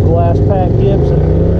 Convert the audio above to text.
Glass Pack Gibson.